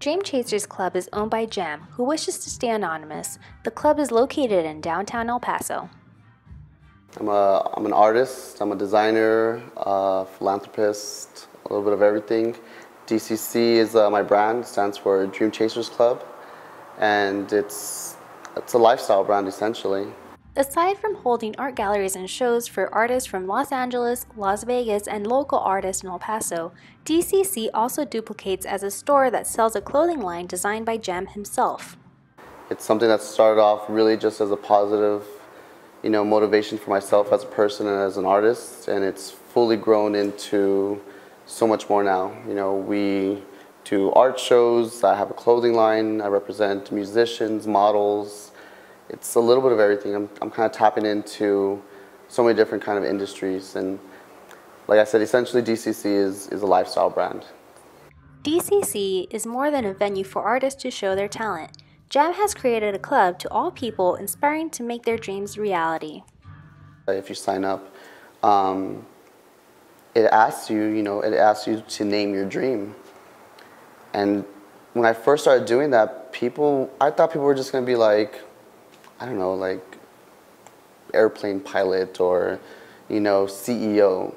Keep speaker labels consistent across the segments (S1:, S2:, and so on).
S1: Dream Chasers Club is owned by Jam, who wishes to stay anonymous. The club is located in downtown El Paso.
S2: I'm, a, I'm an artist, I'm a designer, a philanthropist, a little bit of everything. DCC is uh, my brand, stands for Dream Chasers Club, and it's, it's a lifestyle brand essentially.
S1: Aside from holding art galleries and shows for artists from Los Angeles, Las Vegas, and local artists in El Paso, DCC also duplicates as a store that sells a clothing line designed by Jam himself.
S2: It's something that started off really just as a positive, you know, motivation for myself as a person and as an artist, and it's fully grown into so much more now. You know, we do art shows, I have a clothing line, I represent musicians, models, it's a little bit of everything. I'm, I'm kind of tapping into so many different kind of industries. And like I said, essentially DCC is, is a lifestyle brand.
S1: DCC is more than a venue for artists to show their talent. Jam has created a club to all people inspiring to make their dreams reality.
S2: If you sign up, um, it asks you, you know, it asks you to name your dream. And when I first started doing that, people, I thought people were just going to be like, I don't know, like airplane pilot or, you know, CEO.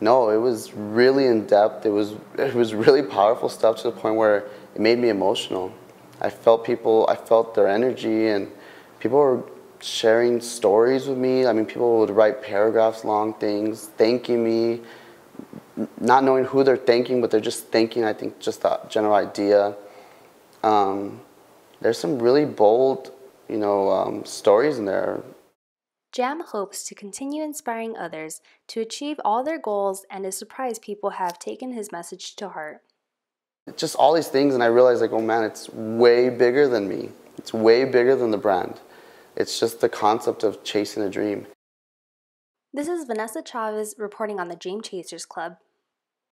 S2: No, it was really in depth. It was it was really powerful stuff to the point where it made me emotional. I felt people, I felt their energy, and people were sharing stories with me. I mean, people would write paragraphs, long things, thanking me, not knowing who they're thanking, but they're just thanking. I think just the general idea. Um, there's some really bold you know, um, stories in there.
S1: Jam hopes to continue inspiring others to achieve all their goals and is surprised people have taken his message to heart.
S2: Just all these things, and I realized, like, oh man, it's way bigger than me. It's way bigger than the brand. It's just the concept of chasing a dream.
S1: This is Vanessa Chavez reporting on the Dream Chasers Club.